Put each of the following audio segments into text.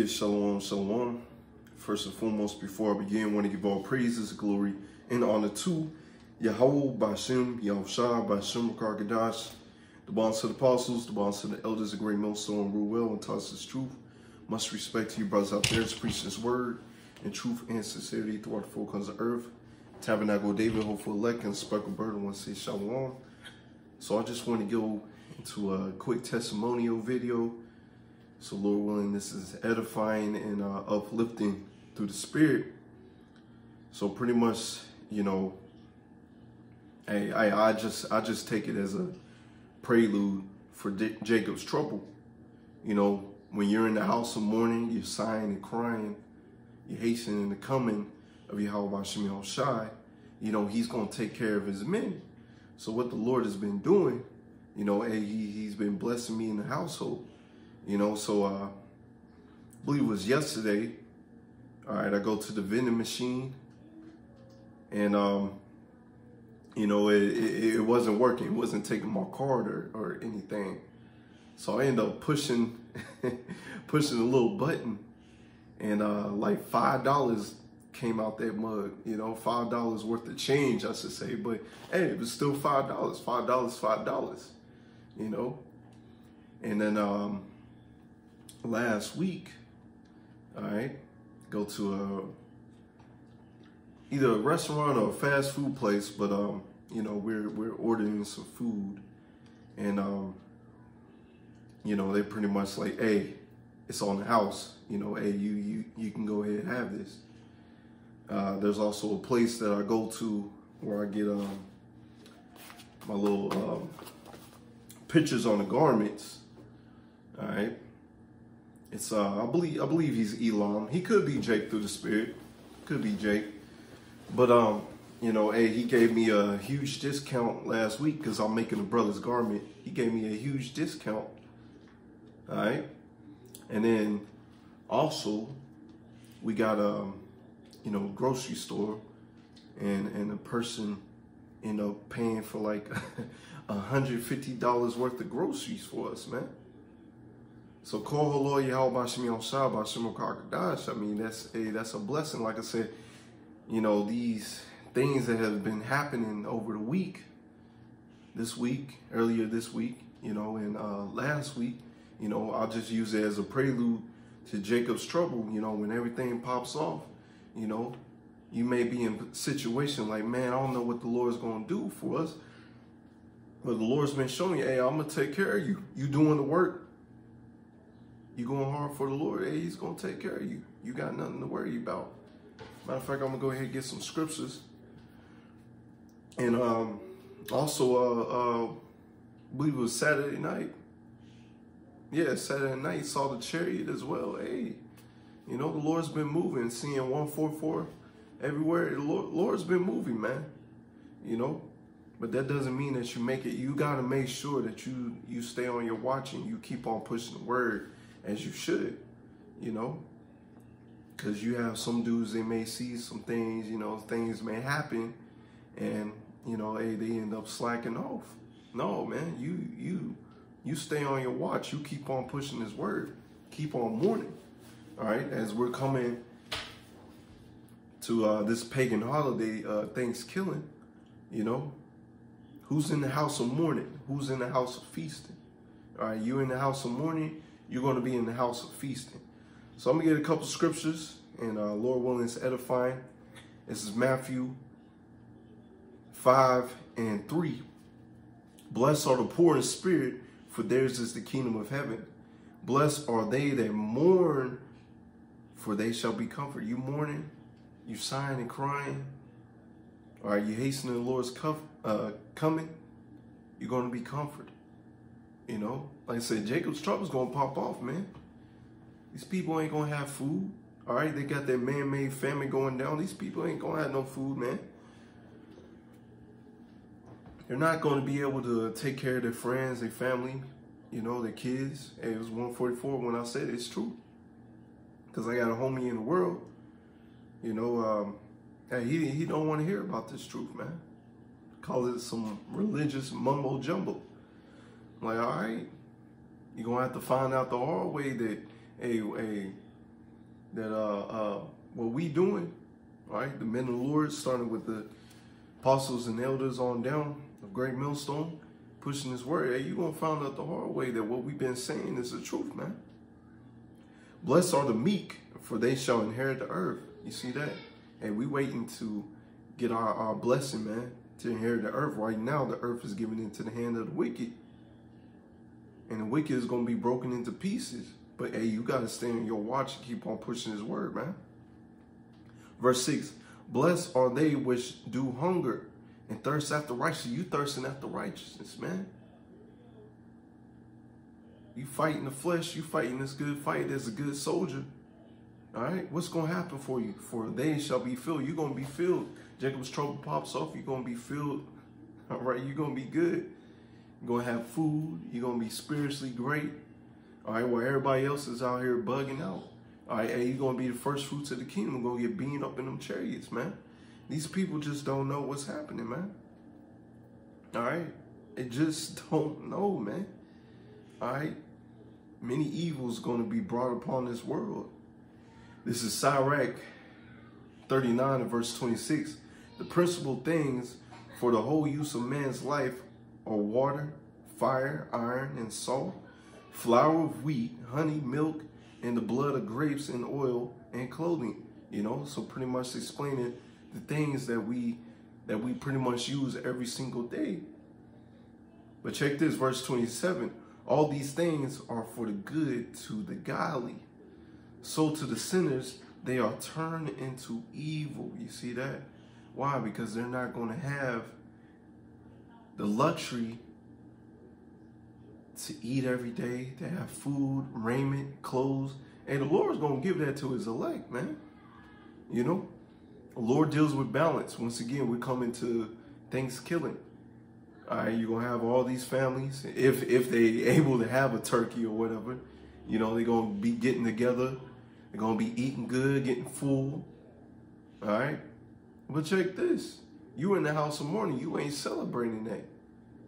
is? Shalom, shalom. First and foremost, before I begin, I want to give all praises, glory, and honor to Yahawah, Bashem, Yahawashi, Bashem, Karkadash, the bonds to the apostles, the bonds to the elders, the great millstone, rule well and taught us truth. Much respect to you brothers out there to preach this word in truth and sincerity throughout the four corners of earth. Tabernacle David, hopeful elect, and speckled bird, I want to say shalom. So I just want to go into a quick testimonial video. So Lord willing, this is edifying and uh, uplifting through the spirit. So pretty much, you know, hey, I, I just I just take it as a prelude for D Jacob's trouble. You know, when you're in the house of mourning, you're sighing and crying, you're hastening the coming of Yahweh Shemi Shai, you know, he's going to take care of his men. So what the Lord has been doing, you know, he, he's been blessing me in the household, you know, so uh, I believe it was yesterday, all right, I go to the vending machine and, um, you know, it, it, it wasn't working. It wasn't taking my card or, or anything. So I ended up pushing, pushing a little button and uh, like $5 came out that mug, you know, five dollars worth of change, I should say. But hey, it was still five dollars, five dollars, five dollars, you know. And then um last week, all right, go to a either a restaurant or a fast food place, but um, you know, we're we're ordering some food and um, you know, they pretty much like, hey, it's on the house, you know, hey, you you you can go ahead and have this. Uh, there's also a place that I go to where I get um, my little um, pictures on the garments. All right. It's uh, I believe I believe he's Elam. He could be Jake through the spirit. Could be Jake. But um, you know, hey, he gave me a huge discount last week because I'm making a brother's garment. He gave me a huge discount. All right. And then also we got um you know, grocery store and and a person you know, paying for like $150 worth of groceries for us, man. So Holo Yahweh Shemi Shah Bashim Kakadash. I mean, that's a that's a blessing. Like I said, you know, these things that have been happening over the week, this week, earlier this week, you know, and uh, last week, you know, I'll just use it as a prelude to Jacob's trouble, you know, when everything pops off you know, you may be in a situation like, man, I don't know what the Lord's going to do for us. But the Lord's been showing you, hey, I'm going to take care of you. You doing the work. You going hard for the Lord. Hey, he's to take care of you. You got nothing to worry about. Matter of fact, I'm to go ahead and get some scriptures. And um, also, uh, uh, believe it was Saturday night. Yeah, Saturday night, saw the chariot as well. Hey, you know, the Lord's been moving, seeing 144 everywhere. The Lord, Lord's been moving, man. You know, but that doesn't mean that you make it. You got to make sure that you you stay on your watch and you keep on pushing the word as you should, you know. Because you have some dudes, they may see some things, you know, things may happen and, you know, hey, they end up slacking off. No, man, you, you, you stay on your watch. You keep on pushing this word. Keep on mourning all right, as we're coming to uh, this pagan holiday, uh, Thanksgiving, you know, who's in the house of mourning? Who's in the house of feasting? All right, you in the house of mourning, you're going to be in the house of feasting. So I'm going to get a couple scriptures, and uh, Lord willing, it's edifying. This is Matthew 5 and 3. Blessed are the poor in spirit, for theirs is the kingdom of heaven. Blessed are they that mourn, for they shall be comforted. You mourning, you sighing and crying, are you hastening the Lord's uh, coming? You're going to be comforted. You know, like I said, Jacob's trouble's to pop off, man. These people ain't to have food. All right, they got their man-made famine going down. These people ain't to have no food, man. They're not to be able to take care of their friends, their family, you know, their kids. Hey, it was 144 when I said it. it's true because I got a homie in the world, you know, um, hey, he, he don't want to hear about this truth, man. Call it some religious mumbo jumbo. I'm like, all right, you're to have to find out the hard way that, hey, hey, that uh, uh, what we doing, right? The men of the Lord, starting with the apostles and elders on down of Great Millstone, pushing this word. Hey, you gonna find out the hard way that what we've been saying is the truth, man. Blessed are the meek, for they shall inherit the earth. You see that? And we waiting to get our, our blessing, man, to inherit the earth. Right now, the earth is given into the hand of the wicked. And the wicked is going to be broken into pieces. But hey, you got to stay in your watch and keep on pushing his word, man. Verse 6 Blessed are they which do hunger and thirst after righteousness. You thirsting after righteousness, man. You fighting the flesh, you fighting this good fight as a good soldier. All right, what's going to happen for you? For they shall be filled. You're going to be filled. Jacob's trouble pops off. You're going to be filled. All right, you're going to be good. You're going to have food. You're going to be spiritually great. All right, while everybody else is out here bugging out. All right, hey, you're going to be the first fruits of the kingdom. You're going to get beamed up in them chariots, man. These people just don't know what's happening, man. All right, it just don't know, man. All right, many evils going to be brought upon this world. This is Sirach 39 and verse 26. The principal things for the whole use of man's life are water, fire, iron, and salt, flour of wheat, honey, milk, and the blood of grapes and oil and clothing. You know, so pretty much explaining the things that we that we pretty much use every single day. But check this, verse 27. All these things are for the good to the godly so to the sinners, they are turned into evil. You see that? Why? Because they're not going to have the luxury to eat every day, to have food, raiment, clothes. And the Lord's going to give that to his elect, man. You know? The Lord deals with balance. Once again, we come into Thanksgiving. All right, you're going to have all these families. If if they able to have a turkey or whatever, you know, they're going to be getting together they're going to be eating good, getting full. All right? But check this. You in the house of mourning, you ain't celebrating that.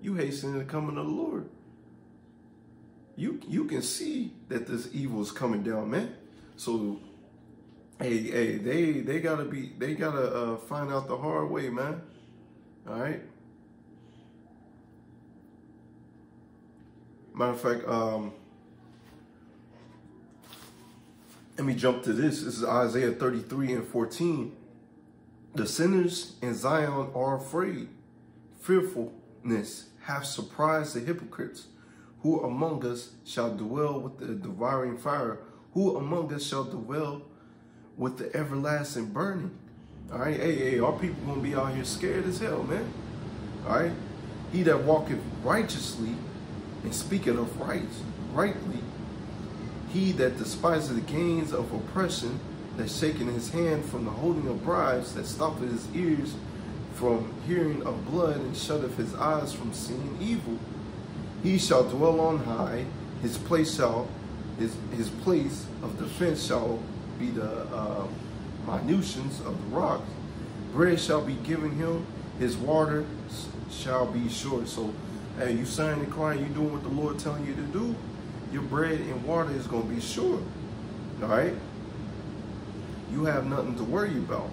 You hastening the coming of the Lord. You you can see that this evil is coming down, man. So, hey, hey, they they gotta be they gotta uh, find out the hard way, man. All right. Matter of fact, um, let me jump to this. This is Isaiah 33 and 14. The sinners in Zion are afraid. Fearfulness hath surprised the hypocrites. Who among us shall dwell with the devouring fire? Who among us shall dwell with the everlasting burning? All right, hey, hey, our people gonna be out here scared as hell, man. All right, he that walketh righteously and speaketh of right, rightly he that despises the gains of oppression, that shaking his hand from the holding of bribes, that stoppeth his ears from hearing of blood, and shutteth his eyes from seeing evil. He shall dwell on high, his place shall his his place of defense shall be the uh, of the rocks. Bread shall be given him, his water shall be sure. So, hey, you sign and crying, you doing what the Lord telling you to do your bread and water is going to be sure. All right? You have nothing to worry about.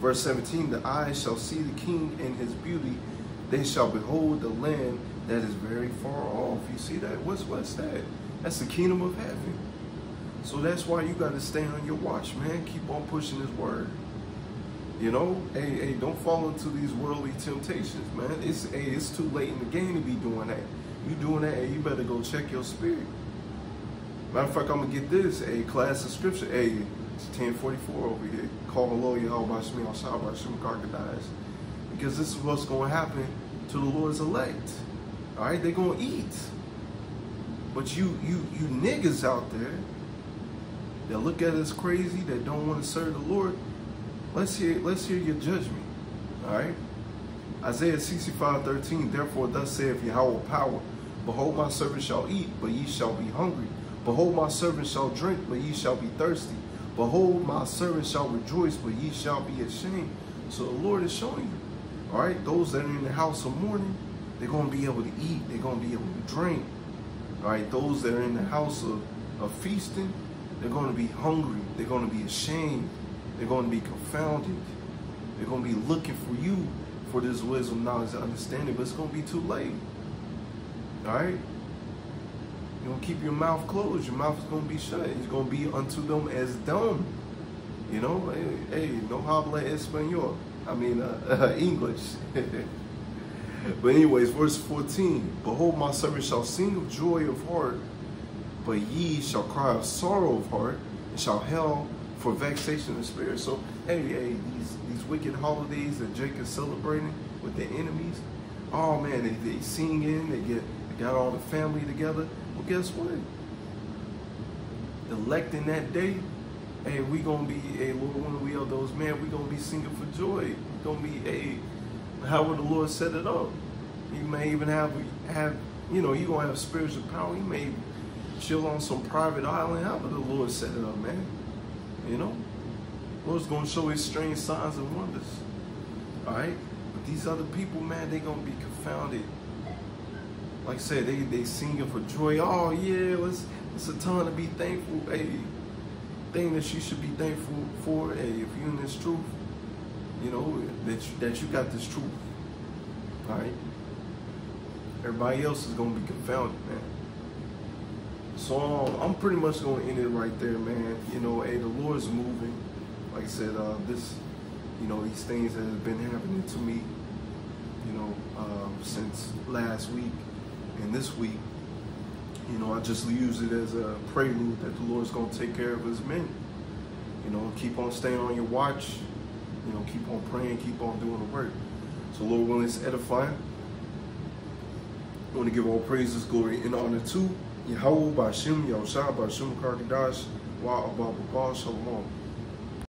Verse 17, the eyes shall see the king in his beauty. They shall behold the land that is very far off. You see that? What's, what's that? That's the kingdom of heaven. So that's why you got to stay on your watch, man. Keep on pushing his word. You know, hey, hey, don't fall into these worldly temptations, man. It's hey, it's too late in the game to be doing that. You doing that, hey, you better go check your spirit. Matter of fact, I'm gonna get this a class of scripture. Hey, it's 1044 over here. Call the Lord Yahweh Shmi al Shabbat Shem Karkadais. Because this is what's gonna happen to the Lord's elect. Alright, they're gonna eat. But you you you niggas out there that look at us crazy, that don't want to serve the Lord, let's hear let's hear your judgment. Alright? Isaiah 65, 13, therefore thus saith Yahweh power, Behold my servant shall eat, but ye shall be hungry. Behold, my servant shall drink, but ye shall be thirsty. Behold, my servant shall rejoice, but ye shall be ashamed. So the Lord is showing you. All right, those that are in the house of mourning, they're going to be able to eat. They're going to be able to drink. All right, those that are in the house of, of feasting, They're going to be hungry. They're going to be ashamed. They're going to be confounded. They're going to be looking for you for this wisdom, knowledge, and understanding, but it's going to be too late. All right? You're going to keep your mouth closed. Your mouth is going to be shut. It's going to be unto them as dumb. You know, hey, hey no habla español. I mean, uh, English. but anyways, verse 14. Behold, my servant shall sing of joy of heart, but ye shall cry of sorrow of heart, and shall hell for vexation of spirit. So, hey, hey, these these wicked holidays that Jake is celebrating with the enemies, oh man, they, they sing in, they get they got all the family together. Well, guess what? Electing that day, hey, we gonna be a hey, Lord, when we are those man, we gonna be singing for joy. We gonna be a hey, however the Lord set it up. He may even have have you know, you gonna have spiritual power. He may chill on some private island, How however the Lord set it up, man. You know? Lord's gonna show his strange signs and wonders. Alright? But these other people, man, they gonna be confounded. Like I said, they they singing for joy. Oh yeah, it's it's a time to be thankful. Hey, thing that you should be thankful for. Hey, if you in this truth, you know that you, that you got this truth. All right. Everybody else is gonna be confounded, man. So um, I'm pretty much gonna end it right there, man. You know, hey, the Lord's moving. Like I said, uh, this, you know, these things that have been happening to me, you know, um, since last week and this week. You know, I just use it as a prelude that the Lord's gonna take care of His men. You know, keep on staying on your watch. You know, keep on praying, keep on doing the work. So, Lord willing, it's edifying. I want to give all praises, glory, and honor to Yahawah, Bashim, Yahawashi, Bashim, Karkadash, Wa Abba, Shalom.